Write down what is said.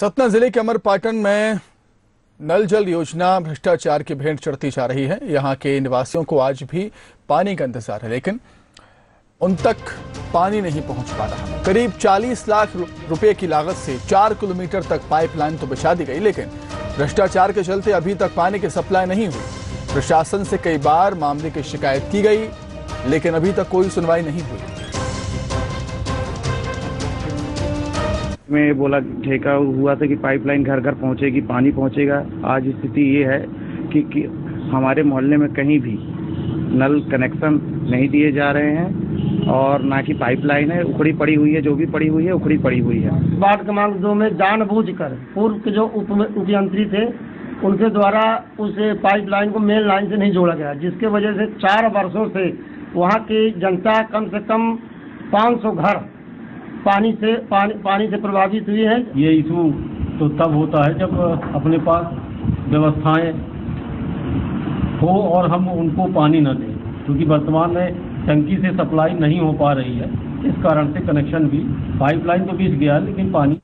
सतना ज़िले के अमरपाटन में नल जल योजना भ्रष्टाचार की भेंट चढ़ती जा रही है। यहाँ के निवासियों को आज भी पानी का इंतज़ार है, लेकिन उन तक पानी नहीं पहुँच पा रहा। करीब 40 लाख रुपए की लागत से चार किलोमीटर तक पाइपलाइन तो बिछा दी गई, लेकिन भ्रष्टाचार के चलते अभी तक पानी की सप्लाई नहीं हुई। प्रशासन से कई बार मामले की शिकायत की गई, लेकिन अभी तक कोई सुनवाई नहीं हुई। में बोला ठेका हुआ था कि पाइपलाइन घर घर पहुंचेगी पानी पहुंचेगा। आज स्थिति ये है कि, कि हमारे मोहल्ले में कहीं भी नल कनेक्शन नहीं दिए जा रहे हैं और ना कि पाइपलाइन है उखड़ी पड़ी हुई है जो भी पड़ी हुई है उखड़ी पड़ी हुई है। वार्ड क्रमांक दो में जानबूझकर पूर्व के जो उप उपयंत्री थे उनके द्वारा उस पाइपलाइन को मेन लाइन से नहीं जोड़ा गया जिसके वजह से चार वर्षों से वहाँ की जनता कम से कम 500 घर पानी से, पानी पानी से प्रभावित हुई है। ये इशू तो तब होता है जब अपने पास व्यवस्थाएँ हो और हम उनको पानी न दें, क्योंकि वर्तमान में टंकी से सप्लाई नहीं हो पा रही है। इस कारण से कनेक्शन भी पाइपलाइन तो बीच गया, लेकिन पानी